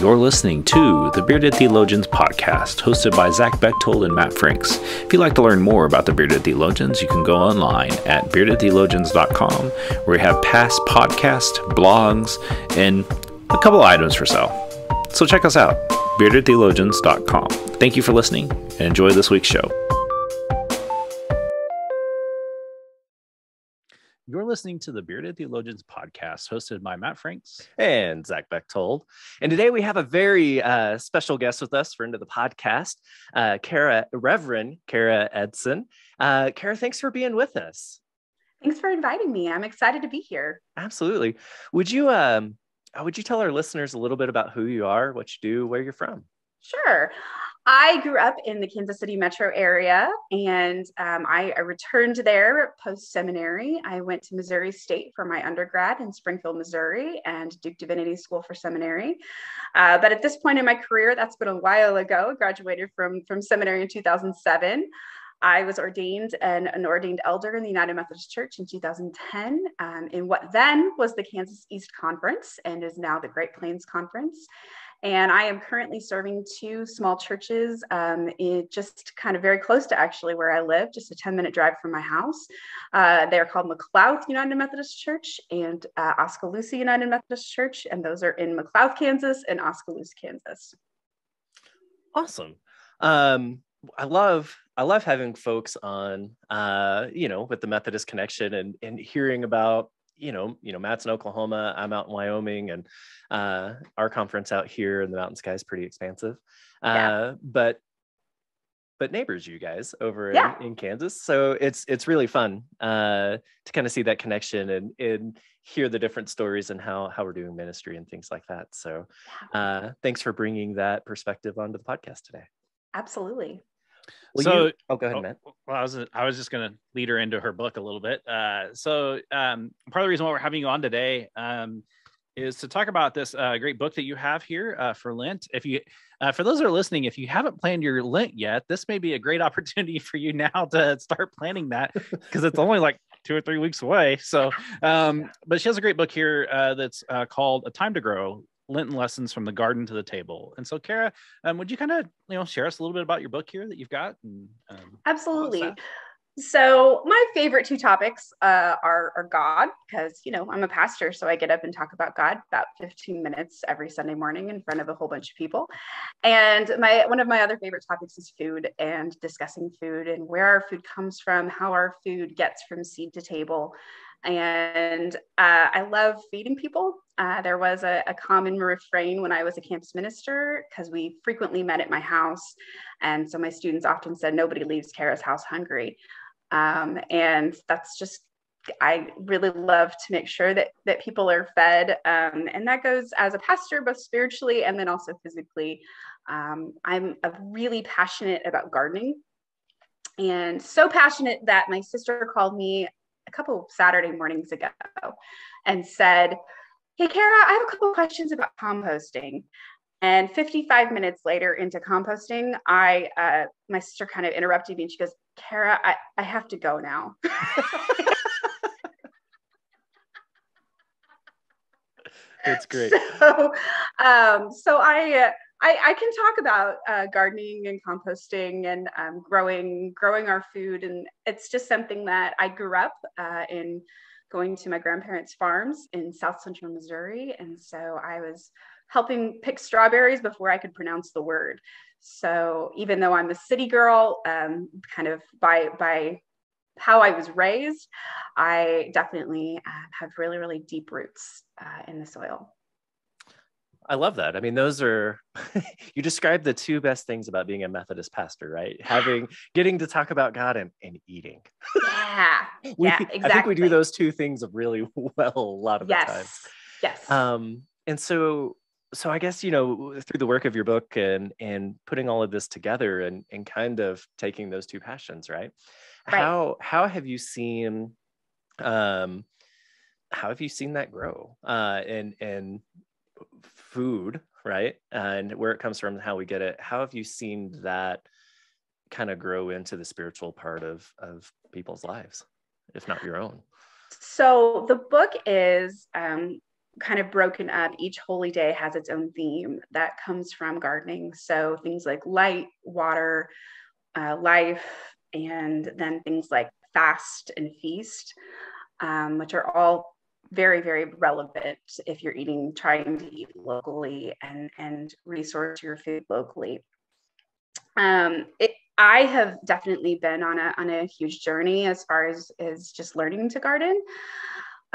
You're listening to the Bearded Theologians podcast, hosted by Zach Bechtold and Matt Franks. If you'd like to learn more about the Bearded Theologians, you can go online at beardedtheologians.com, where we have past podcasts, blogs, and a couple items for sale. So check us out, beardedtheologians.com. Thank you for listening and enjoy this week's show. You're listening to the Bearded Theologians podcast, hosted by Matt Franks and Zach Bechtold. And today we have a very uh, special guest with us, friend of the podcast, uh, Kara, Reverend Kara Eidson. Uh, Kara, thanks for being with us. Thanks for inviting me. I'm excited to be here. Absolutely. Would you um, uh, would you tell our listeners a little bit about who you are, what you do, where you're from? Sure. I grew up in the Kansas City metro area and um, I, I, returned there post seminary. I went to Missouri State for my undergrad in Springfield, Missouri, and Duke Divinity School for seminary. Uh, but at this point in my career, that's been a while ago, graduated from, from seminary in 2007. I was ordained and an ordained elder in the United Methodist Church in 2010 um, in what then was the Kansas East Conference and is now the Great Plains Conference. And I am currently serving two small churches um, in just kind of very close to actually where I live, just a 10 minute drive from my house. Uh, they are called McLouth United Methodist Church and uh, Oskaloosa United Methodist Church. And those are in McLouth, Kansas and Oskaloosa, Kansas. Awesome. Um, I love I love having folks on, uh, you know, with the Methodist connection and and hearing about you know, you know, Matt's in Oklahoma, I'm out in Wyoming, and uh, our conference out here in the mountain sky is pretty expansive. Yeah. Uh, but but neighbors, you guys over yeah. in, in, Kansas, so it's it's really fun uh, to kind of see that connection and and hear the different stories and how how we're doing ministry and things like that. So, uh, thanks for bringing that perspective onto the podcast today. Absolutely. Well, so, you, oh, go ahead, oh, Matt. Well, I was I was just going to lead her into her book a little bit. Uh, so, um, part of the reason why we're having you on today um, is to talk about this uh, great book that you have here uh, for Lent. If you, uh, for those that are listening, if you haven't planned your Lent yet, this may be a great opportunity for you now to start planning that because it's only like two or three weeks away. So, um, but she has a great book here uh, that's uh, called "A Time to Grow: Lenten lessons from the garden to the table. And so, Kara, um, would you kind of you know share us a little bit about your book here that you've got? And, um, Absolutely. So my favorite two topics uh, are, are God, because you know I'm a pastor, so I get up and talk about God about 15 minutes every Sunday morning in front of a whole bunch of people. And my one of my other favorite topics is food and discussing food and where our food comes from, how our food gets from seed to table, and uh, I love feeding people. Uh, there was a, a, common refrain when I was a campus minister because we frequently met at my house. And so my students often said, Nobody leaves Kara's house hungry. Um, and that's just, I really love to make sure that, that people are fed. Um, and that goes as a pastor, both spiritually and then also physically. Um, I'm really passionate about gardening and so passionate that my sister called me couple Saturday mornings ago and said, Hey, Kara, I have a couple questions about composting. And 55 minutes later into composting, I uh, my sister kind of interrupted me and she goes, Kara, I, I have to go now. That's great. So, um, so I, uh, I, I, can talk about uh, gardening and composting and um, growing growing our food, and it's just something that I grew up uh, in going to my grandparents' farms in South Central Missouri, and so I was helping pick strawberries before I could pronounce the word. So even though I'm a city girl, um, kind of by by how I was raised, I definitely uh, have really really deep roots uh, in the soil. I love that. I mean, those are you described the two best things about being a Methodist pastor, right? Having getting to talk about God and, and eating. Yeah. we, yeah, exactly. I think we do those two things really well a lot of yes. the time. Yes. Um, and so so I guess, you know, through the work of your book and and putting all of this together and and kind of taking those two passions, right? right. How how have you seen um how have you seen that grow uh and and food, right? And where it comes from, how we get it. How have you seen that kind of grow into the spiritual part of of people's lives, if not your own? So the book is um, kind of broken up. Each holy day has its own theme that comes from gardening. So things like light, water, uh, life, and then things like fast and feast, um, which are all very, very relevant if you're eating, trying to eat locally and, and resource your food locally. Um, it, I have definitely been on a, on a huge journey as far as, is just learning to garden.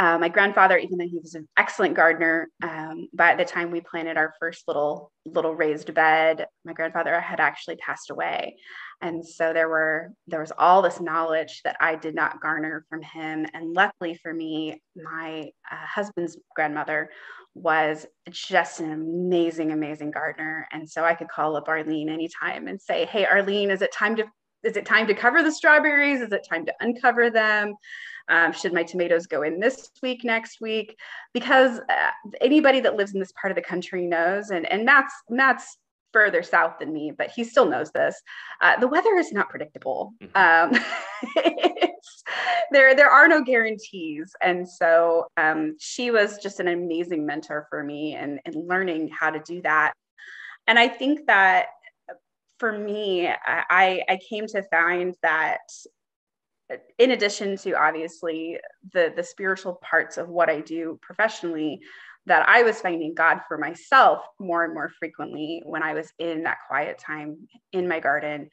Uh, my grandfather, even though he was an excellent gardener, um, by the time we planted our first little little raised bed, my grandfather had actually passed away, and so there were there was all this knowledge that I did not garner from him. And luckily for me, my uh, husband's grandmother was just an amazing, amazing gardener, and so I could call up Arlene anytime and say, "Hey, Arlene, is it time to is it time to cover the strawberries? Is it time to uncover them? Um, should my tomatoes go in this week, next week? Because uh, anybody that lives in this part of the country knows, and and Matt's Matt's further south than me, but he still knows this. Uh, the weather is not predictable. Mm-hmm. Um, there there are no guarantees, and so um, she was just an amazing mentor for me, and and learning how to do that. And I think that for me, I, I came to find that in addition to obviously the the spiritual parts of what I do professionally, that I was finding God for myself more and more frequently when I was in that quiet time in my garden,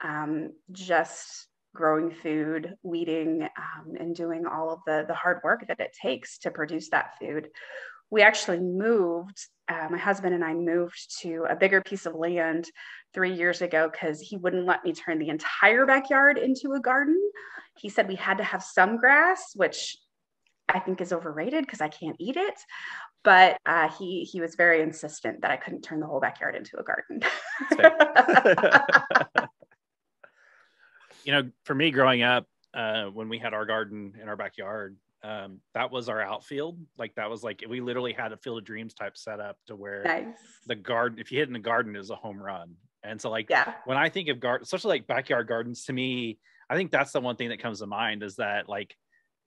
um, just growing food, weeding, um, and doing all of the the hard work that it takes to produce that food. We actually moved. Uh, my husband and I moved to a bigger piece of land three years ago because he wouldn't let me turn the entire backyard into a garden. He said we had to have some grass, which I think is overrated because I can't eat it. But uh, he he was very insistent that I couldn't turn the whole backyard into a garden. you know, for me growing up, uh, when we had our garden in our backyard, um, that was our outfield. Like that was like we literally had a field of dreams type setup to where nice. the garden, if you hit in the garden, is a home run. And so, like, yeah. when I think of garden, especially like backyard gardens, to me, I think that's the one thing that comes to mind is that like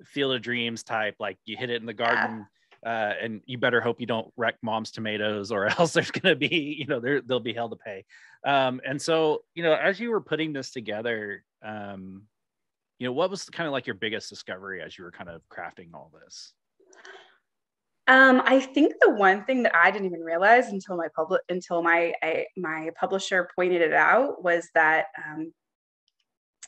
field of dreams type, like you hit it in the garden. Yeah. Uh, and you better hope you don't wreck mom's tomatoes or else there's going to be you know there they'll be held to pay um, and so you know as you were putting this together um, you know what was kind of like your biggest discovery as you were kind of crafting all this um, I think the one thing that I didn't even realize until my public until my I, my publisher pointed it out was that um,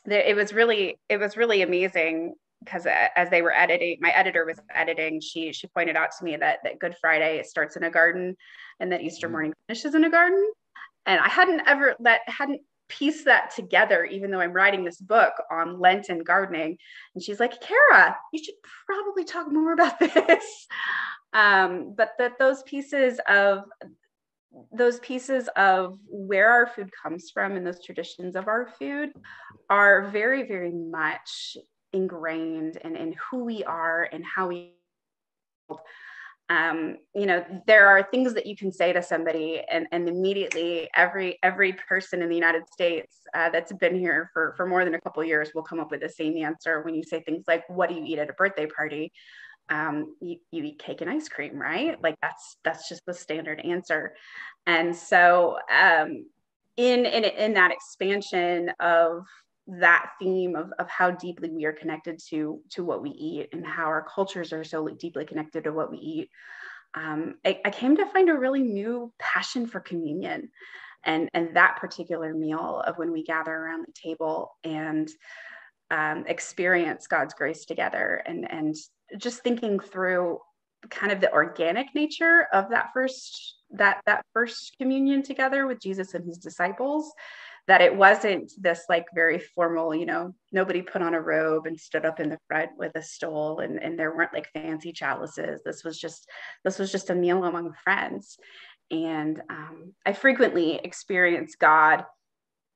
there, it was really it was really amazing because as they were editing, my editor was editing. She she pointed out to me that that Good Friday starts in a garden, and that Easter mm. morning finishes in a garden. And I hadn't ever that hadn't pieced that together, even though I'm writing this book on Lent and gardening. And she's like, Kara, you should probably talk more about this. Um, but that those pieces of those pieces of where our food comes from and those traditions of our food are very, very much ingrained in, in who we are and how we um, you know there are things that you can say to somebody and, and immediately every every person in the united states uh, that's been here for, for more than a couple years will come up with the same answer when you say things like what do you eat at a birthday party um, you, you eat cake and ice cream, right? Like that's that's just the standard answer. And so um, in, in in that expansion of that theme of, of how deeply we are connected to to what we eat and how our cultures are so deeply connected to what we eat. Um, I, I, came to find a really new passion for communion and and that particular meal of when we gather around the table and um, experience God's grace together and and just thinking through kind of the organic nature of that first that that first communion together with Jesus and his disciples that it wasn't this like very formal you know nobody put on a robe and stood up in the front with a stole and, and there weren't like fancy chalices. This was just this was just a meal among friends. And um, i frequently experience god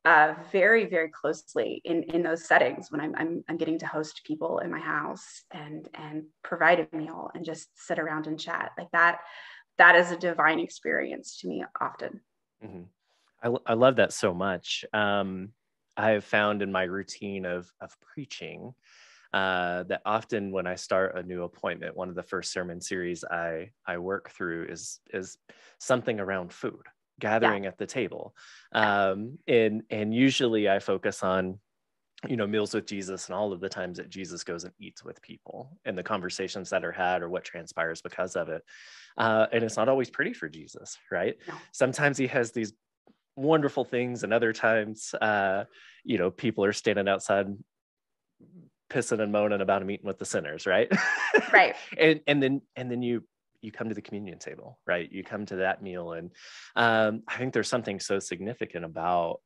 uh, very very closely in in those settings when I'm, I'm i'm getting to host people in my house and and provide a meal and just sit around and chat. Like that that is a divine experience to me often. Mm-hmm. I, I love that so much um, i have found in my routine of of preaching uh, that often when I start a new appointment, one of the first sermon series I I work through is is something around food, gathering yeah. at the table, um, and and usually I focus on you know meals with jesus and all of the times that jesus goes and eats with people and the conversations that are had or what transpires because of it uh, and it's not always pretty for jesus right no. sometimes he has these wonderful things and other times uh, you know people are standing outside pissing and moaning about a meeting with the sinners right? Right. And and then and then you you come to the communion table right? You come to that meal and um, i think there's something so significant about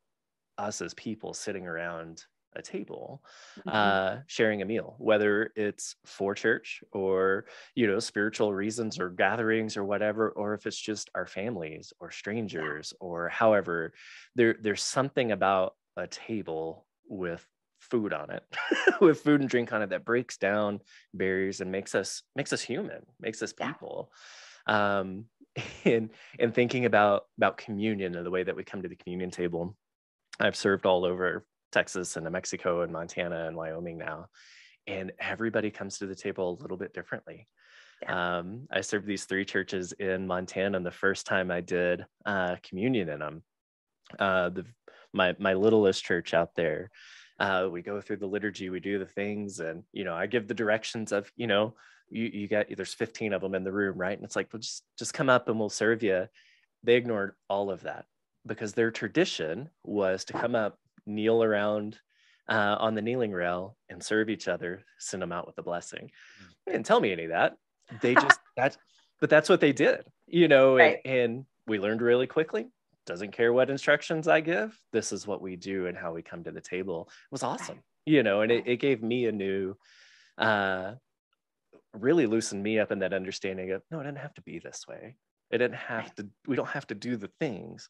us as people sitting around a table mm-hmm. uh, sharing a meal whether it's for church or you know spiritual reasons or gatherings or whatever or if it's just our families or strangers yeah. or however there there's something about a table with food on it with food and drink on it that breaks down barriers and makes us makes us human makes us people yeah. um and and thinking about about communion and the way that we come to the communion table i've served all over texas and new mexico and montana and wyoming now and everybody comes to the table a little bit differently. Yeah. um, i served these three churches in montana and the first time i did uh, communion in them uh, the my my littlest church out there uh, we go through the liturgy we do the things and you know i give the directions of you know you you get there's 15 of them in the room right? And it's like well just just come up and we'll serve you they ignored all of that because their tradition was to come up kneel around uh, on the kneeling rail and serve each other send them out with a blessing they didn't tell me any of that they just that but that's what they did you know right. and, and we learned really quickly doesn't care what instructions I give. This is what we do and how we come to the table. It was awesome, you know, and it, it gave me a new, uh, really loosened me up in that understanding of no, it didn't have to be this way. It didn't have to, we don't have to do the things.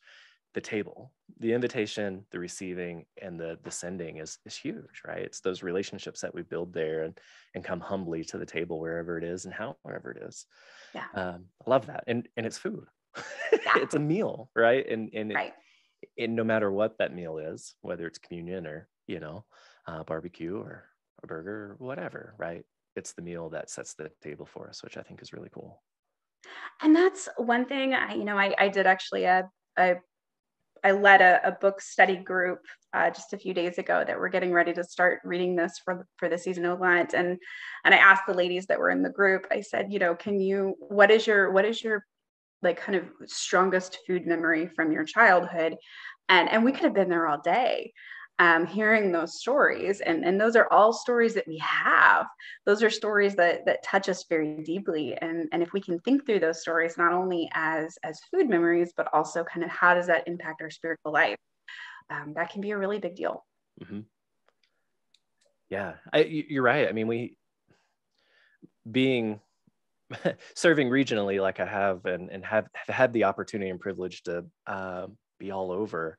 The table, the invitation, the receiving, and the the sending is is huge, right? It's those relationships that we build there and and come humbly to the table wherever it is and however it is. Yeah. Um, I love that. And and it's food yeah. it's a meal, right? And and right. It, and no matter what that meal is, whether it's communion or you know, uh, barbecue or a burger or whatever, right? It's the meal that sets the table for us, which I think is really cool. And that's one thing I, you know, I, I did actually a, a I led a, a, book study group uh, just a few days ago that we're getting ready to start reading this for for the season of Lent, and and I asked the ladies that were in the group. I said, you know, can you what is your what is your like kind of strongest food memory from your childhood and and we could have been there all day um, hearing those stories and and those are all stories that we have those are stories that that touch us very deeply and and if we can think through those stories not only as as food memories but also kind of how does that impact our spiritual life um, that can be a really big deal mm-hmm. yeah I, you're right i mean we being serving regionally like I have and, and have, have had the opportunity and privilege to uh, be all over.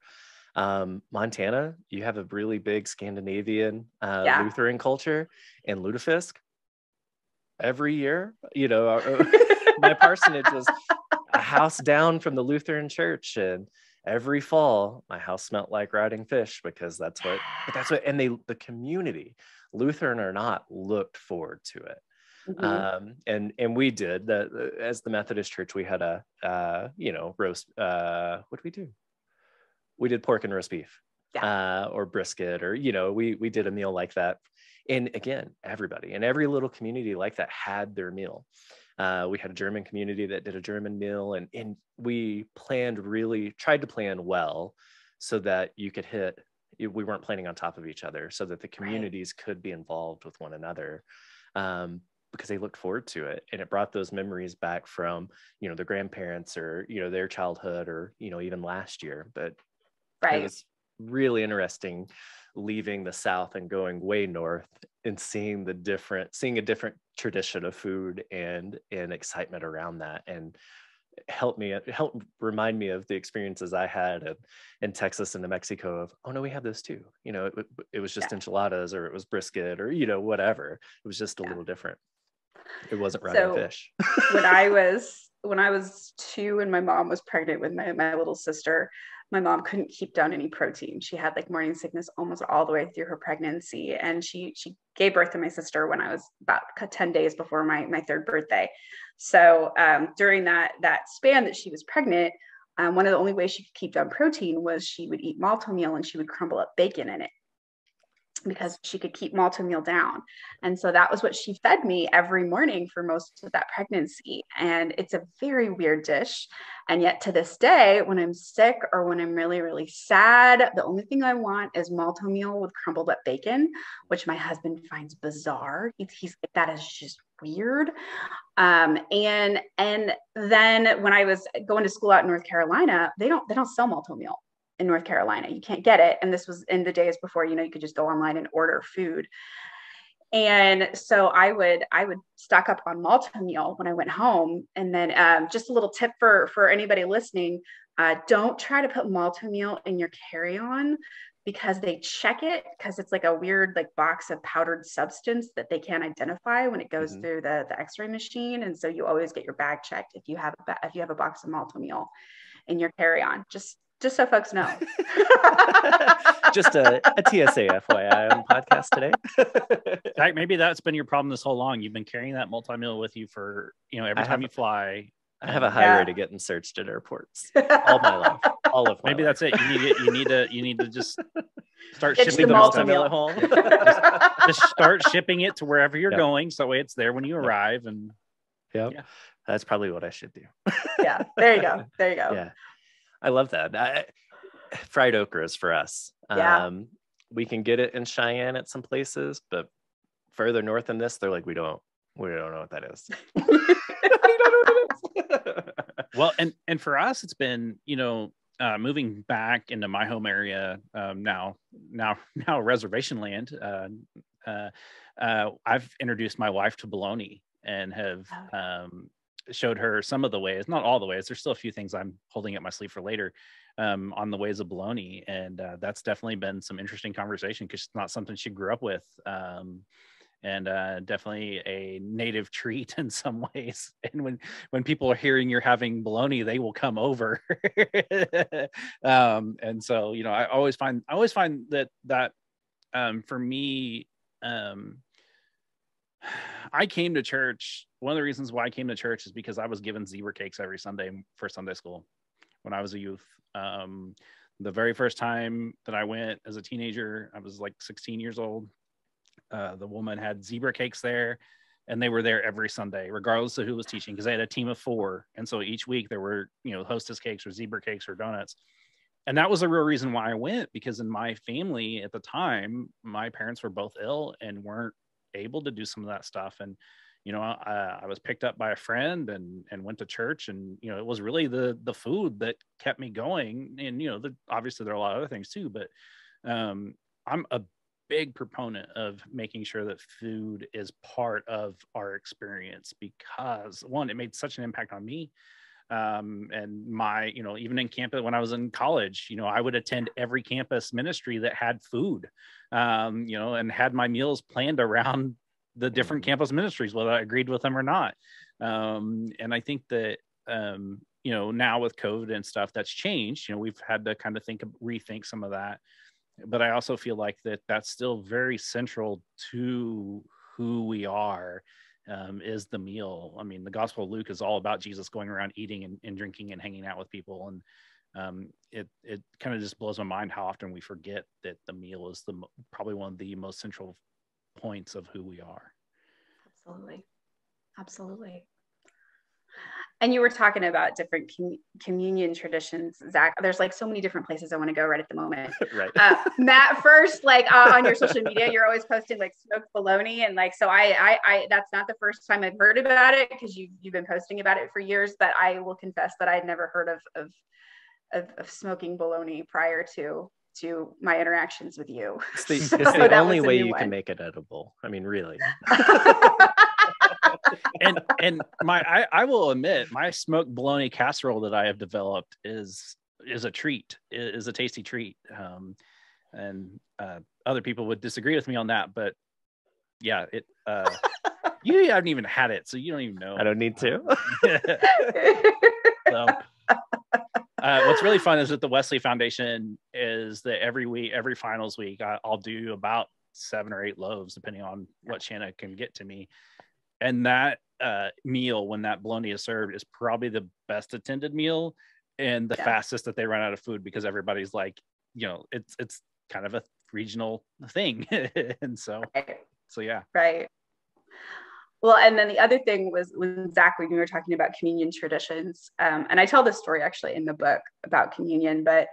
Um, Montana, you have a really big Scandinavian uh, yeah. Lutheran culture and lutefisk. Every year, you know, uh, my parsonage was a house down from the Lutheran church, and every fall my house smelled like rotting fish because that's what. But that's what, and they the community, Lutheran or not, looked forward to it. Mm-hmm. Um, and and we did the, as the Methodist Church. We had a uh, you know roast. Uh, what did we do? We did pork and roast beef, yeah. uh, or brisket, or you know we we did a meal like that. And again, everybody in every little community like that had their meal. Uh, we had a German community that did a German meal, and and we planned really tried to plan well so that you could hit. We weren't planning on top of each other, so that the communities right. could be involved with one another. Um, because they looked forward to it and it brought those memories back from you know their grandparents or you know their childhood or you know even last year but right. it was really interesting leaving the south and going way north and seeing the different seeing a different tradition of food and and excitement around that and help me help remind me of the experiences I had in, in Texas and New Mexico of oh no we have this too you know it, it was just yeah. enchiladas or it was brisket or you know whatever it was just a yeah. little different it wasn't running so fish. when I was when I was two and my mom was pregnant with my, my little sister, my mom couldn't keep down any protein. She had like morning sickness almost all the way through her pregnancy. And she she gave birth to my sister when I was about 10 days before my, my third birthday. So um, during that that span that she was pregnant, um, one of the only ways she could keep down protein was she would eat Malt-O-Meal and she would crumble up bacon in it because she could keep Malt-O-Meal down. And so that was what she fed me every morning for most of that pregnancy. And it's a very weird dish. And yet to this day, when I'm sick or when I'm really, really sad, the only thing I want is Malt-O-Meal with crumbled up bacon, which my husband finds bizarre. He's, like, that is just weird. Um, and and then when I was going to school out in North Carolina, they don't they don't sell Malt-O-Meal in North Carolina. You can't get it. And this was in the days before, you know, you could just go online and order food. And so I would I would stock up on Malt-O-Meal when I went home. And then um, just a little tip for for anybody listening: uh, don't try to put Malt-O-Meal in your carry-on because they check it because it's like a weird like box of powdered substance that they can't identify when it goes mm-hmm. through the the X-ray machine. And so you always get your bag checked if you have a, if you have a box of Malt-O-Meal in your carry-on. Just just so folks know. just a, a TSA FYI on podcast today. maybe that's been your problem this whole long. You've been carrying that Malt-O-Meal with you for, you know, every I time you fly. I have a high yeah. rate of getting searched at airports all my life. All of maybe life. that's it. You need to, you need to you need to just start it's shipping the Malt-O-Meal at home. just, just, start shipping it to wherever you're yep. going, so way it's there when you arrive. And yep. yeah, that's probably what I should do. yeah, there you go. There you go. Yeah. I love that. I, fried okra is for us. Yeah. Um, we can get it in Cheyenne at some places, but further north than this, they're like, we don't, we don't know what that is. well, and and for us, it's been you know uh, moving back into my home area um, now, now, now reservation land. Uh, uh, uh, I've introduced my wife to bologna and have oh. um, showed her some of the ways, not all the ways. There's still a few things I'm holding up my sleeve for later um, on the ways of bologna, and uh, that's definitely been some interesting conversation because it's not something she grew up with. Um, and uh, definitely a native treat in some ways. And when when people are hearing you're having bologna, they will come over. um, and so you know, I always find I always find that that um, for me, um, I came to church. One of the reasons why I came to church is because I was given zebra cakes every Sunday for Sunday school when I was a youth. Um, the very first time that I went as a teenager, I was like 16 years old. Uh, the woman had zebra cakes there, and they were there every Sunday, regardless of who was teaching, because they had a team of four. And so each week there were, you know, hostess cakes or zebra cakes or donuts. And that was the real reason why I went, because in my family at the time, my parents were both ill and weren't able to do some of that stuff. And you know I, I was picked up by a friend and and went to church and you know it was really the the food that kept me going. And you know the, obviously there are a lot of other things too but um i'm a big proponent of making sure that food is part of our experience because one it made such an impact on me um, and my you know even in campus when i was in college you know i would attend every campus ministry that had food um, you know and had my meals planned around the different mm-hmm. campus ministries whether i agreed with them or not. Um, and i think that um, you know now with covid and stuff that's changed. You know we've had to kind of think rethink some of that. But i also feel like that that's still very central to who we are um, is the meal. I mean, the Gospel of Luke is all about Jesus going around eating and, and drinking and hanging out with people, and um, it it kind of just blows my mind how often we forget that the meal is the probably one of the most central points of who we are. Absolutely, absolutely and you were talking about different com- communion traditions zach there's like so many different places i want to go right at the moment right uh, matt first like uh, on your social media you're always posting like smoked bologna and like so I, I i that's not the first time i've heard about it because you you've been posting about it for years but i will confess that i'd never heard of of of, of smoking bologna prior to to my interactions with you. It's the, it's the only way you one. can make it edible. I mean, really. and and my I, I will admit my smoked bologna casserole that I have developed is is a treat is a tasty treat. Um, and uh, other people would disagree with me on that but yeah it uh, you haven't even had it so you don't even know. I don't need to. So uh, what's really fun is that the Wesley Foundation is that every week, every finals week, I, will do about seven or eight loaves, depending on what Shanna can get to me. And that uh, meal, when that bologna is served, is probably the best attended meal and the yeah. fastest that they run out of food because everybody's like, you know, it's it's kind of a regional thing, and so right. so yeah, right. Well, and then the other thing was when Zach, when we were talking about communion traditions, um, and I tell this story actually in the book about communion, but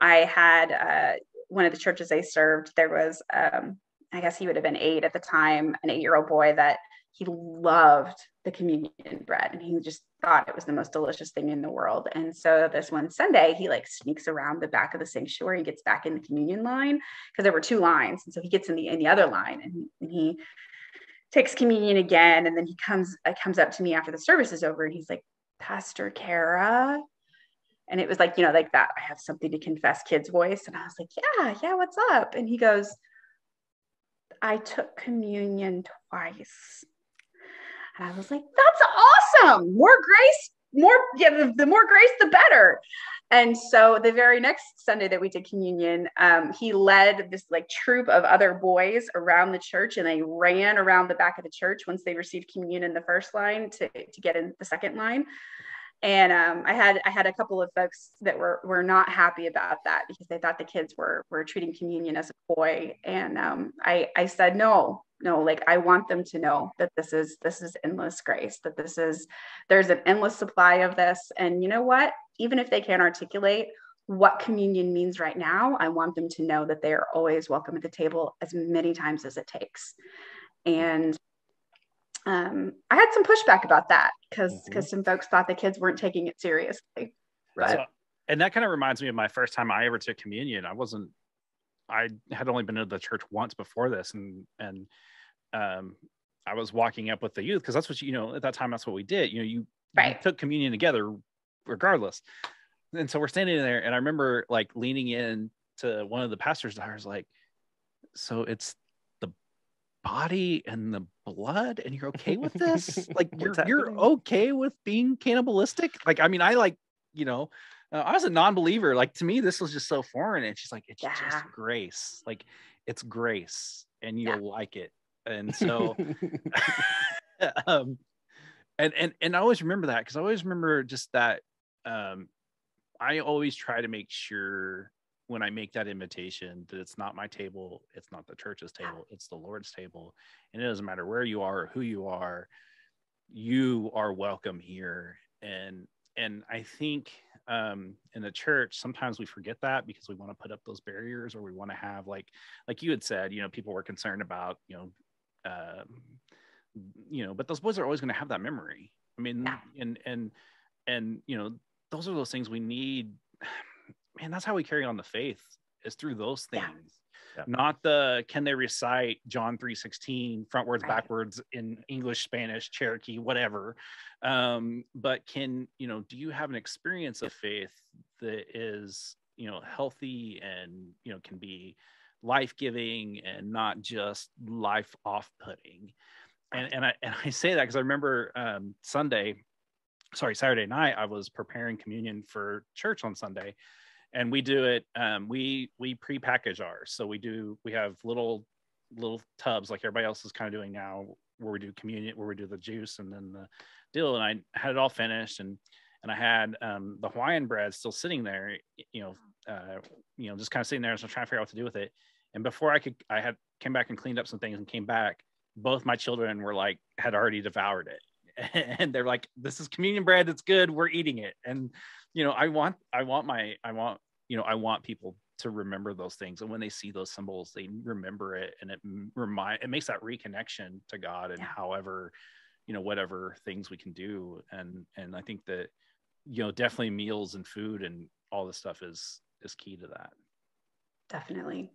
I had uh, one of the churches I served, there was, um, I guess he would have been eight at the time, an eight year old boy that he loved the communion bread and he just thought it was the most delicious thing in the world. And so this one Sunday, he like sneaks around the back of the sanctuary and gets back in the communion line because there were two lines. And so he gets in the in the other line and, and he takes communion again. And then he comes uh, comes up to me after the service is over and he's like, Pastor Kara. And it was like, you know, like that, I have something to confess kid's voice. And I was like, yeah, yeah, what's up? And he goes, I took communion twice. And I was like, that's awesome. More grace, more, yeah, the, more grace, the better. And so the very next Sunday that we did communion, um, he led this like troop of other boys around the church and they ran around the back of the church once they received communion in the first line to, to get in the second line. And um, I had I had a couple of folks that were were not happy about that because they thought the kids were were treating communion as a boy. And um, I I said no, no like i want them to know that this is this is endless grace that this is there's an endless supply of this. And you know what? Even if they can't articulate what communion means right now i want them to know that they are always welcome at the table as many times as it takes. And um, i had some pushback about that because because mm-hmm. some folks thought the kids weren't taking it seriously. Right. So, and that kind of reminds me of my first time i ever took communion. I wasn't I had only been to the church once before this, and and um, I was walking up with the youth because that's what you, you know at that time that's what we did. You know, you, right. you took communion together regardless. And so we're standing there, and I remember like leaning in to one of the pastors' daughters, like, so it's the body and the blood, and you're okay with this? like, you're you're okay with being cannibalistic? Like, I mean, I like, you know, uh, I was a non-believer. Like to me, this was just so foreign. And she's like, it's yeah. just grace. Like it's grace, and you'll yeah. like it and so um and and and i always remember that because i always remember just that um i always try to make sure when i make that invitation that it's not my table it's not the church's table it's the lord's table and it doesn't matter where you are or who you are you are welcome here and and i think um, in the church sometimes we forget that because we want to put up those barriers or we want to have like like you had said you know people were concerned about you know uh, you know, but those boys are always going to have that memory. I mean, yeah. and and and you know, those are those things we need. Man, that's how we carry on the faith is through those things. Yeah. Not the can they recite John 3:16 frontwards, right. backwards in English, Spanish, Cherokee, whatever. Um, but can you know, do you have an experience of faith that is you know healthy and you know can be life giving and not just life off putting. And, and I and I say that because I remember um, Sunday, sorry Saturday night, I was preparing communion for church on Sunday, and we do it. Um, we we pre-package ours, so we do we have little little tubs like everybody else is kind of doing now, where we do communion, where we do the juice and then the deal. And I had it all finished, and and I had um, the Hawaiian bread still sitting there, you know, uh, you know, just kind of sitting there. So I'm trying to figure out what to do with it. And before I could, I had came back and cleaned up some things and came back. Both my children were like, had already devoured it. And they're like, this is communion bread. It's good. We're eating it. And, you know, I want, I want my, I want, you know, I want people to remember those things. And when they see those symbols, they remember it and it remind, it makes that reconnection to God and yeah. however, you know, whatever things we can do. And, and I think that, you know, definitely meals and food and all this stuff is, is key to that. Definitely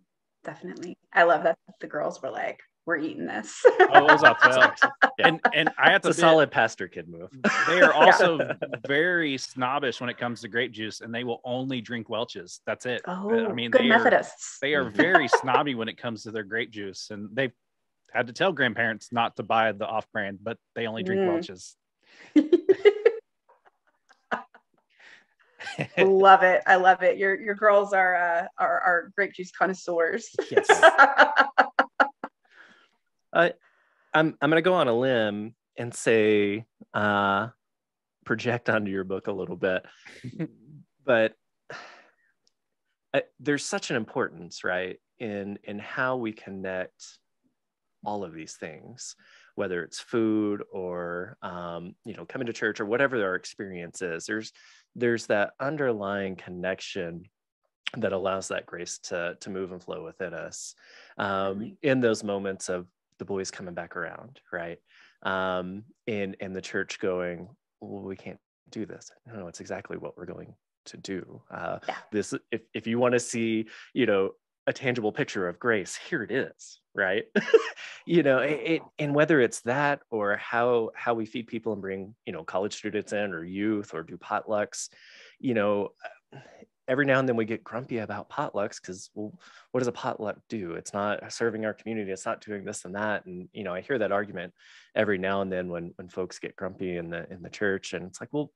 definitely. I love that the girls were like, "We're eating this." oh, it was yeah. And and I have to it's a solid pastor kid move. They are also yeah. very snobbish when it comes to grape juice, and they will only drink Welch's. That's it. Oh, I mean, good they Methodists. Are, they are very snobby when it comes to their grape juice, and they've had to tell grandparents not to buy the off-brand, but they only drink mm. Welch's. love it. I love it. Your your girls are uh, are, are grape juice connoisseurs. Yes. Uh, I'm I'm gonna go on a limb and say uh, project onto your book a little bit, but I, there's such an importance, right, in in how we connect all of these things whether it's food or um, you know coming to church or whatever our experience is there's there's that underlying connection that allows that grace to to move and flow within us um, in those moments of the boys coming back around right? Um, and and the church going well, we can't do this. No no it's exactly what we're going to do. Uh, yeah. this if, if you want to see you know a tangible picture of grace here it is right? You know it, it, and whether it's that or how how we feed people and bring you know college students in or youth or do potlucks you know every now and then we get grumpy about potlucks because well what does a potluck do? It's not serving our community it's not doing this and that and you know i hear that argument every now and then when when folks get grumpy in the in the church and it's like well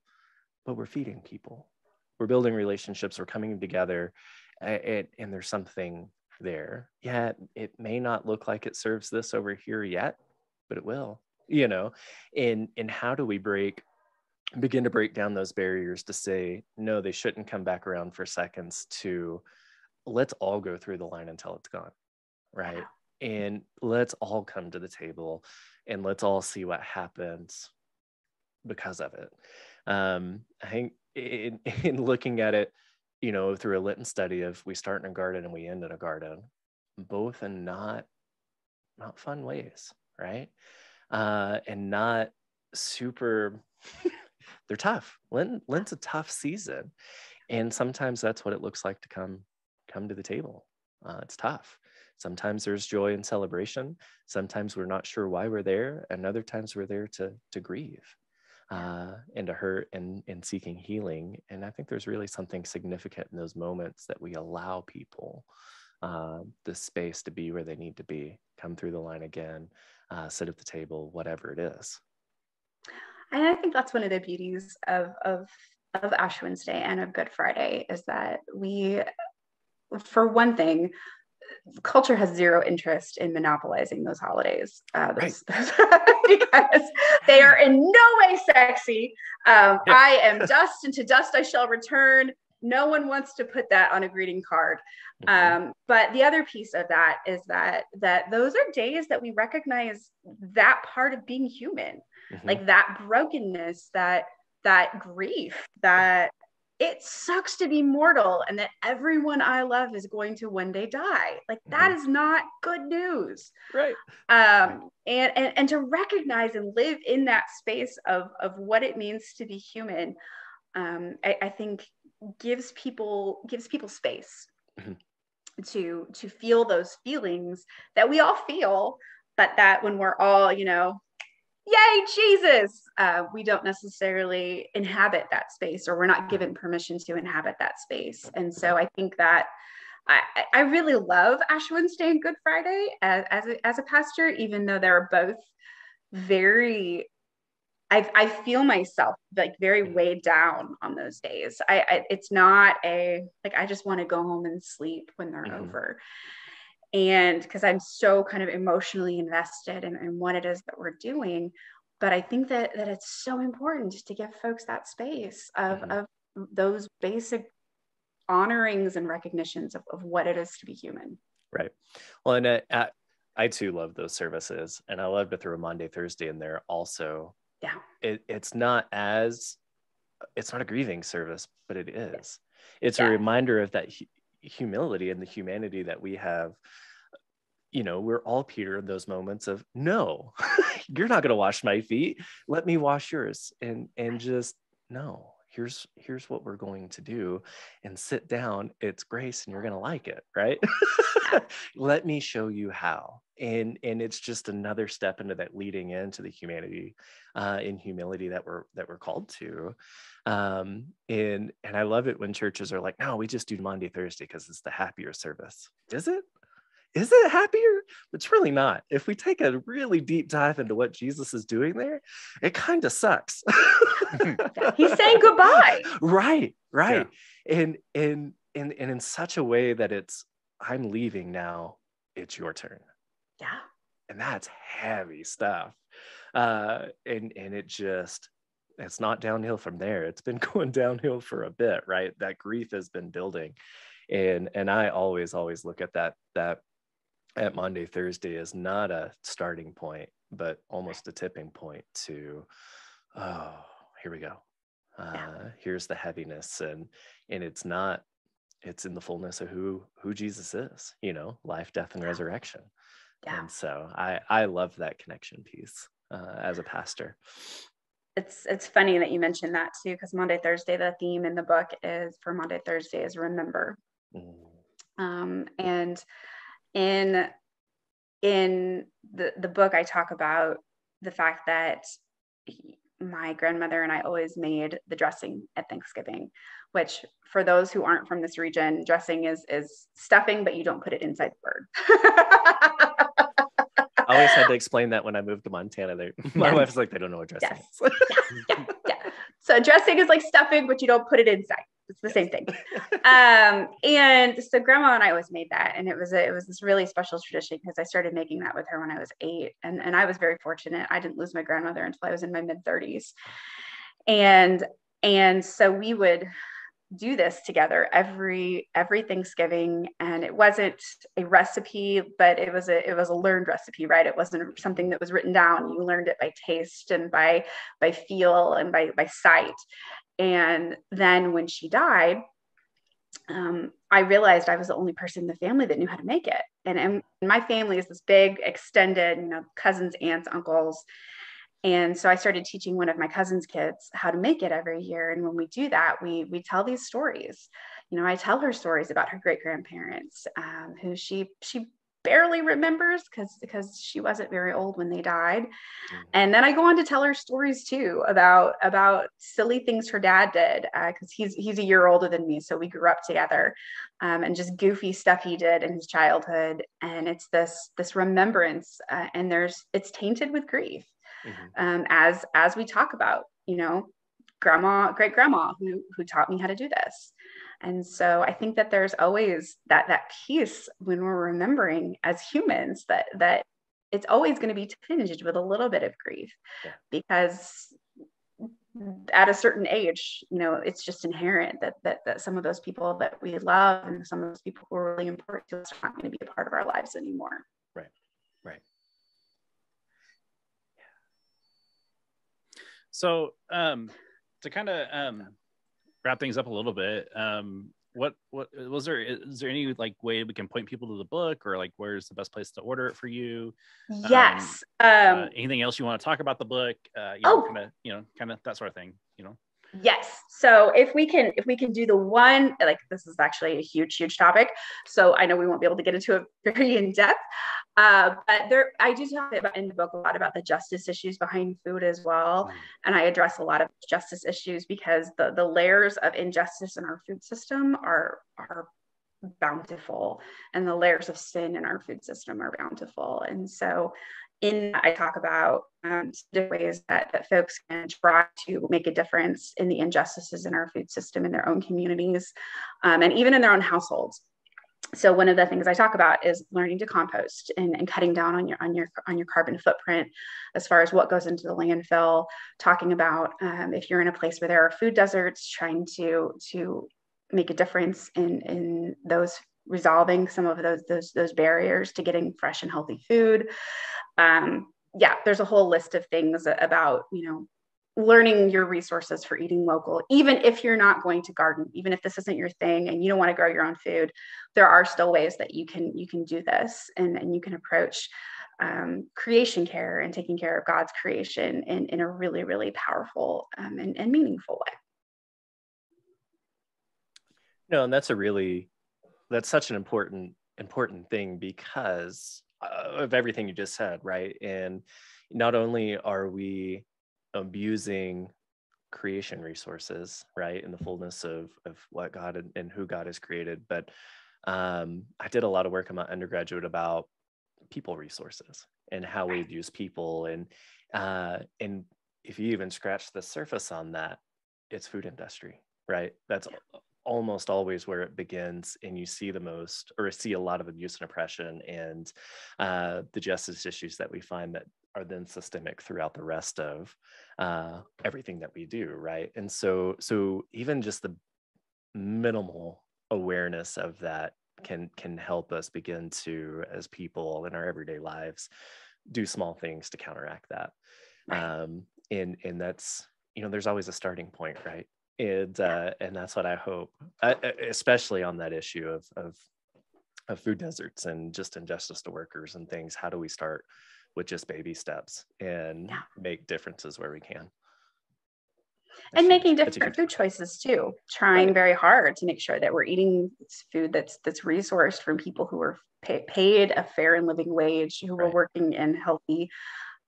but we're feeding people. We're building relationships we're coming together and, and there's something there. Yeah it may not look like it serves this over here yet but it will you know? And and how do we break begin to break down those barriers to say no they shouldn't come back around for seconds to let's all go through the line until it's gone right? And let's all come to the table and let's all see what happens because of it. Um i think in, in looking at it you know through a Lenten study of we start in a garden and we end in a garden both in not not fun ways right? Uh and not super they're tough. Lent, Lent's a tough season, and sometimes that's what it looks like to come come to the table. Uh, it's tough. Sometimes there's joy and celebration. Sometimes we're not sure why we're there, and other times we're there to to grieve uh, and to hurt and and seeking healing. And I think there's really something significant in those moments that we allow people uh, the space to be where they need to be, come through the line again, uh, sit at the table, whatever it is and I think that's one of the beauties of of of Ash Wednesday and of Good Friday is that we, for one thing, culture has zero interest in monopolizing those holidays uh, those, right. because they are in no way sexy. Um, yeah. I am dust, and to dust I shall return. No one wants to put that on a greeting card. Mm-hmm. Um, but the other piece of that is that that those are days that we recognize that part of being human mm-hmm. like that brokenness that that grief that it sucks to be mortal and that everyone I love is going to one day die. Like that mm-hmm. is not good news. Right. Um, and, and and to recognize and live in that space of of what it means to be human, um, I, I think gives people gives people space mm-hmm. to to feel those feelings that we all feel, but that when we're all, you know, yay jesus uh, we don't necessarily inhabit that space or we're not given permission to inhabit that space and so i think that i, I really love ash wednesday and good friday as, as, a, as a pastor even though they're both very I, I feel myself like very mm-hmm. weighed down on those days. I, I it's not a like I just want to go home and sleep when they're mm-hmm. over and because i'm so kind of emotionally invested in, in what it is that we're doing but i think that that it's so important to give folks that space of, mm-hmm. of those basic honorings and recognitions of, of what it is to be human. Right. Well and uh, I, I too love those services and i love to throw a Maundy Thursday in there also. Yeah. It, it's not as it's not a grieving service but it is. It's yeah. a reminder of that humility and the humanity that we have you know we're all peter in those moments of no you're not going to wash my feet. Let me wash yours. And and just no here's here's what we're going to do and sit down it's grace and you're going to like it right? Let me show you how and and it's just another step into that leading into the humanity uh in humility that we're that we're called to. Um and and i love it when churches are like no we just do Maundy Thursday because it's the happier service. Is it is it happier? It's really not. If we take a really deep dive into what Jesus is doing there, it kind of sucks. He's saying goodbye. Right. right yeah. and and and and in such a way that it's i'm leaving now it's your turn yeah and that's heavy stuff uh and and it just it's not downhill from there it's been going downhill for a bit right that grief has been building and and i always always look at that that at Maundy Thursday is not a starting point but almost a tipping point to oh here we go uh, yeah. here's the heaviness and and it's not it's in the fullness of who who jesus is you know life death and yeah. resurrection yeah. and so i i love that connection piece uh, as a pastor it's it's funny that you mentioned that too because Maundy Thursday the theme in the book is for Maundy Thursday is remember mm. um, and in in the the book i talk about the fact that my grandmother and I always made the dressing at Thanksgiving, which for those who aren't from this region, dressing is is stuffing, but you don't put it inside the bird. I always had to explain that when I moved to Montana. They, my yes. wife's like, they don't know what dressing yes. is. yeah, yeah, yeah. So dressing is like stuffing, but you don't put it inside. It's the yes. same thing. um, and so grandma and I always made that. And it was a, it was this really special tradition because I started making that with her when I was eight. And, and I was very fortunate. I didn't lose my grandmother until I was in my mid 30s. And and so we would do this together every every Thanksgiving and it wasn't a recipe but it was a it was a learned recipe right it wasn't something that was written down you learned it by taste and by by feel and by by sight and then when she died, um, I realized I was the only person in the family that knew how to make it. And, and my family is this big, extended, you know, cousins, aunts, uncles. And so I started teaching one of my cousin's kids how to make it every year. And when we do that, we we tell these stories. You know, I tell her stories about her great grandparents, um, who she she barely remembers because because she wasn't very old when they died mm-hmm. and then i go on to tell her stories too about about silly things her dad did because uh, he's he's a year older than me so we grew up together um, and just goofy stuff he did in his childhood and it's this this remembrance uh, and there's it's tainted with grief mm-hmm. um, as as we talk about you know grandma great grandma who who taught me how to do this and so I think that there's always that that piece when we're remembering as humans that that it's always going to be tinged with a little bit of grief yeah. because at a certain age, you know, it's just inherent that that that some of those people that we love and some of those people who are really important to us are not going to be a part of our lives anymore. Right. Right. So um to kind of um wrap things up a little bit, um, what what was there? Is there any like way we can point people to the book, or like where's the best place to order it for you? Yes. Um, um, uh, anything else you want to talk about the book? Uh, you know, oh, kind of you know, kind of that sort of thing. You know. Yes. So if we can, if we can do the one, like this is actually a huge, huge topic. So I know we won't be able to get into it very in depth. Uh, but there, I do talk about in the book a lot about the justice issues behind food as well, mm. and I address a lot of justice issues because the the layers of injustice in our food system are are bountiful, and the layers of sin in our food system are bountiful. And so, in that, I talk about um, ways that, that folks can try to make a difference in the injustices in our food system in their own communities um, and even in their own households so one of the things I talk about is learning to compost and, and, cutting down on your on your on your carbon footprint as far as what goes into the landfill. Talking about um, if you're in a place where there are food deserts, trying to to make a difference in in those resolving some of those those those barriers to getting fresh and healthy food. Um, yeah, there's a whole list of things about you know learning your resources for eating local. Even if you're not going to garden even if this isn't your thing and you don't want to grow your own food there are still ways that you can you can do this and, and you can approach um, creation care and taking care of god's creation in, in a really really powerful um, and, and meaningful way. No and that's a really that's such an important important thing because of everything you just said right? And not only are we abusing creation resources right in the fullness of of what god and, and who god has created but um, i did a lot of work in my undergraduate about people resources and how we use people and uh, and if you even scratch the surface on that it's food industry right? That's almost always where it begins and you see the most or see a lot of abuse and oppression and uh, the justice issues that we find that are then systemic throughout the rest of uh, everything that we do right? And so so even just the minimal awareness of that can can help us begin to as people in our everyday lives do small things to counteract that. Right. um and and that's you know there's always a starting point right and uh, and that's what I hope, uh, especially on that issue of of of food deserts and just injustice to workers and things. How do we start with just baby steps and yeah. make differences where we can? and making different food choices too trying right. very hard to make sure that we're eating food that's that's resourced from people who are pay, paid a fair and living wage who right. are working in healthy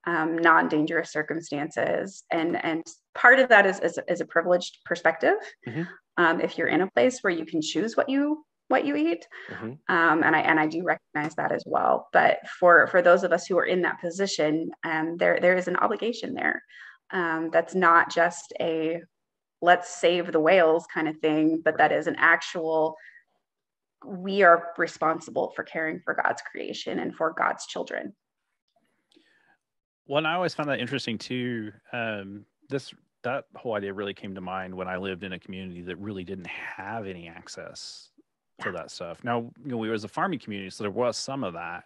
um, non-dangerous circumstances. And and part of that is, is, is a privileged perspective. Mm-hmm. um, if you're in a place where you can choose what you what you eat mm-hmm. um, and i and i do recognize that as well. But for for those of us who are in that position um, there there is an obligation there. Um, that's not just a let's save the whales kind of thing but that is an actual we are responsible for caring for god's creation and for god's children well, I always found that interesting too. Um, this that whole idea really came to mind when I lived in a community that really didn't have any access to that stuff. Now, you know, we was a farming community, so there was some of that,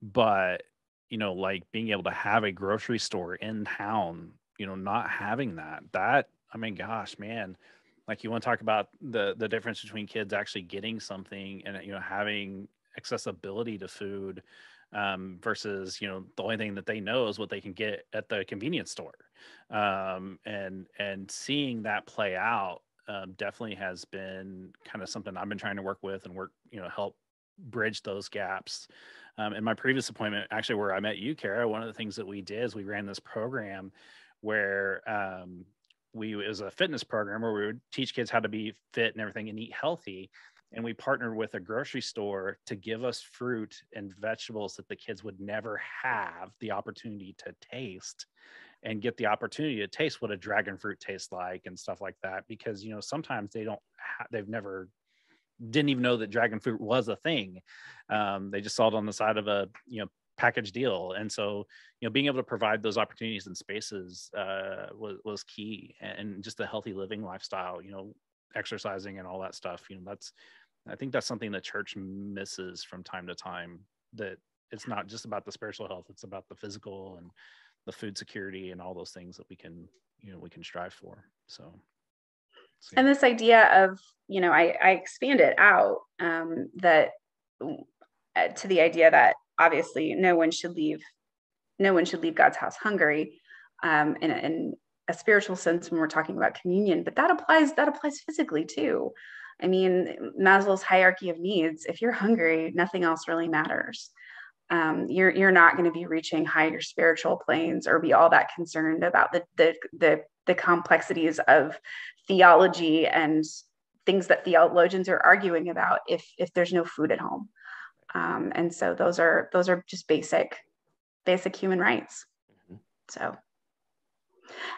but you know, like being able to have a grocery store in town, you know, not having that, that I mean, gosh, man, like you want to talk about the the difference between kids actually getting something and you know having accessibility to food um, versus you know the only thing that they know is what they can get at the convenience store. Um, and and seeing that play out um, definitely has been kind of something i've been trying to work with and work you know help bridge those gaps. Um, in my previous appointment actually where i met you kara one of the things that we did is we ran this program where um, we it was a fitness program where we would teach kids how to be fit and everything and eat healthy and we partnered with a grocery store to give us fruit and vegetables that the kids would never have the opportunity to taste and get the opportunity to taste what a dragon fruit tastes like and stuff like that because you know sometimes they don't ha- they've never didn't even know that dragon fruit was a thing. Um, they just saw it on the side of a you know package deal. And so you know being able to provide those opportunities and spaces uh, was, was key and just a healthy living lifestyle you know exercising and all that stuff you know that's i think that's something that church misses from time to time that it's not just about the spiritual health it's about the physical and the food security and all those things that we can you know we can strive for so, so and this idea of you know i i expand it out um that uh, to the idea that obviously no one should leave no one should leave god's house hungry um and, and a spiritual sense when we're talking about communion, but that applies that applies physically too. I mean, Maslow's hierarchy of needs. If you're hungry, nothing else really matters. Um, you're you're not going to be reaching higher spiritual planes or be all that concerned about the the the, the complexities of theology and things that theologians are arguing about if if there's no food at home. Um, and so those are those are just basic basic human rights. Mm-hmm. So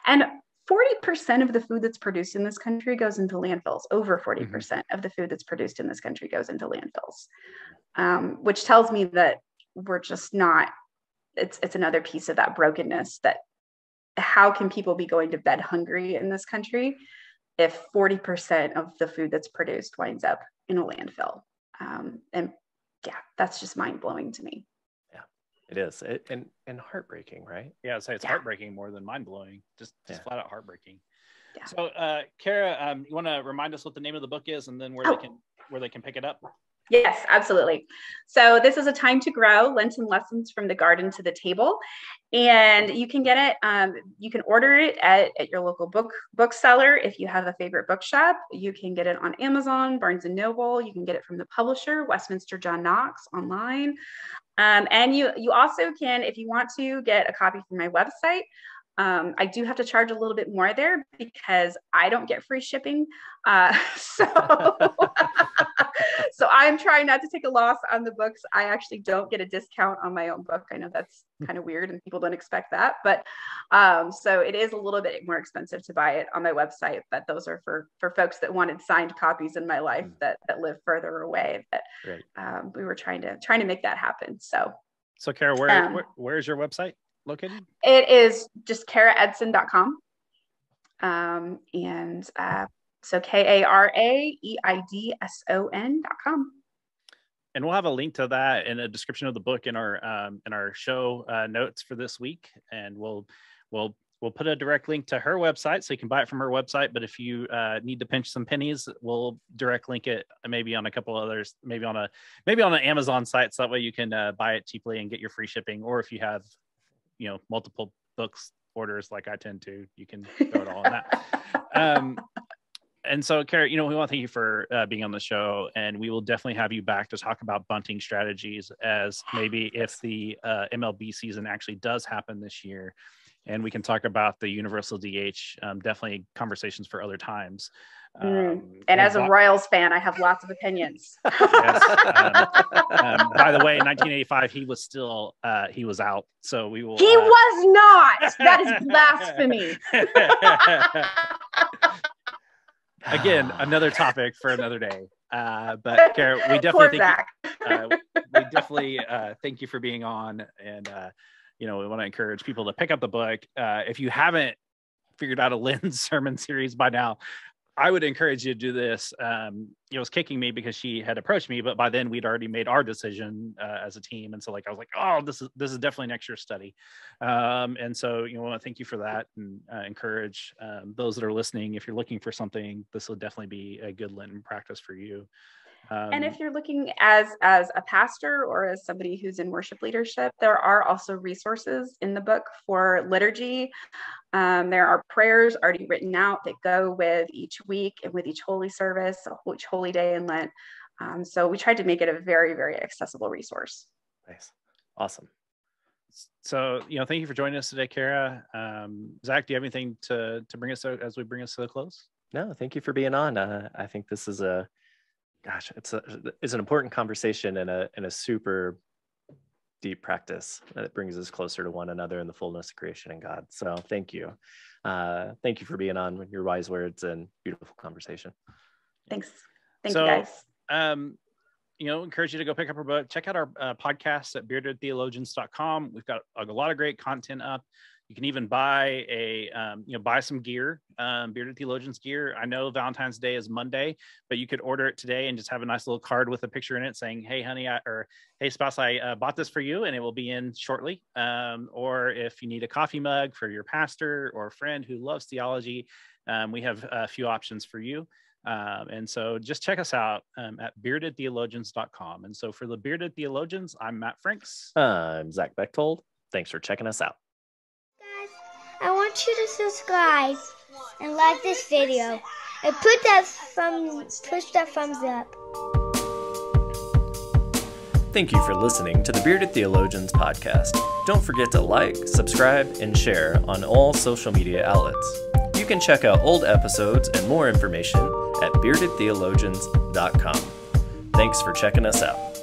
and 40% of the food that's produced in this country goes into landfills. Over 40% mm-hmm. percent mm hmm of the food that's produced in this country goes into landfills, um, which tells me that we're just not, it's, it's another piece of that brokenness that how can people be going to bed hungry in this country if 40% of the food that's produced winds up in a landfill? Um, and yeah, that's just mind blowing to me. It is, it, and and heartbreaking, right? Yeah, I'd it's yeah. heartbreaking more than mind blowing. Just just yeah. flat out heartbreaking. Yeah. So, uh, Kara, um, you want to remind us what the name of the book is, and then where oh. they can where they can pick it up? Yes, absolutely. So this is a time to grow Lenten lessons from the garden to the table, and you can get it. Um, you can order it at, at your local book bookseller if you have a favorite bookshop. You can get it on Amazon, Barnes and Noble. You can get it from the publisher Westminster John Knox online. Um, and you you also can, if you want to, get a copy from my website. Um, I do have to charge a little bit more there because I don't get free shipping. Uh, so so I'm trying not to take a loss on the books. I actually don't get a discount on my own book. I know that's kind of weird and people don't expect that, but um, so it is a little bit more expensive to buy it on my website. But those are for for folks that wanted signed copies in my life mm. that that live further away. That um, we were trying to trying to make that happen. So so Kara, where, um, where where is your website located? It is just karaeidson.com. Um, and uh, so K A R A E I D S O N dot com. And we'll have a link to that in a description of the book in our um, in our show uh, notes for this week, and we'll we'll we'll put a direct link to her website so you can buy it from her website. But if you uh, need to pinch some pennies, we'll direct link it maybe on a couple others, maybe on a maybe on an Amazon site, so that way you can uh, buy it cheaply and get your free shipping. Or if you have, you know, multiple books orders like I tend to, you can throw it all on that. Um, and so, Kara, you know, we want to thank you for uh, being on the show, and we will definitely have you back to talk about bunting strategies as maybe if the uh, MLB season actually does happen this year, and we can talk about the universal DH. Um, definitely conversations for other times. Mm. Um, and, and, as a Royals fan, I have lots of opinions. yes. Um, um, by the way, in 1985, he was still uh, he was out, so we will. He uh... was not. That is blasphemy. Again, another topic for another day. Uh, but Kara, we definitely thank you, uh, we definitely uh, thank you for being on, and uh, you know we want to encourage people to pick up the book. Uh, if you haven't figured out a Lent sermon series by now, I would encourage you to do this. Um, it was kicking me because she had approached me, but by then we'd already made our decision uh, as a team, and so like I was like, oh, this is this is definitely next year's study. Um, and so you know, I thank you for that and uh, encourage um, those that are listening. If you're looking for something, this will definitely be a good Lenten practice for you. Um, and if you're looking as as a pastor or as somebody who's in worship leadership, there are also resources in the book for liturgy. Um, there are prayers already written out that go with each week and with each holy service, each holy day in Lent. Um, so we tried to make it a very very accessible resource. Nice, awesome. So you know, thank you for joining us today, Kara. Um, Zach, do you have anything to to bring us as we bring us to the close? No, thank you for being on. Uh, I think this is a gosh, it's a it's an important conversation and a and a super deep practice that brings us closer to one another in the fullness of creation and God. So thank you. Uh, thank you for being on with your wise words and beautiful conversation. Thanks. Thank so, you guys. Um, you know, encourage you to go pick up our book. Check out our uh, podcast at beardedtheologians.com. We've got a, a lot of great content up. You can even buy a, um, you know, buy some gear, um, Bearded Theologians gear. I know Valentine's Day is Monday, but you could order it today and just have a nice little card with a picture in it saying, "Hey, honey," I, or "Hey, spouse, I uh, bought this for you," and it will be in shortly. Um, or if you need a coffee mug for your pastor or friend who loves theology, um, we have a few options for you. Um, and so just check us out um, at beardedtheologians.com. And so for the Bearded Theologians, I'm Matt Franks. I'm Zach Bechtold. Thanks for checking us out. Want you to subscribe and like this video and put that thumbs, push that thumbs up. Thank you for listening to the Bearded Theologians podcast. Don't forget to like, subscribe, and share on all social media outlets. You can check out old episodes and more information at beardedtheologians.com. Thanks for checking us out.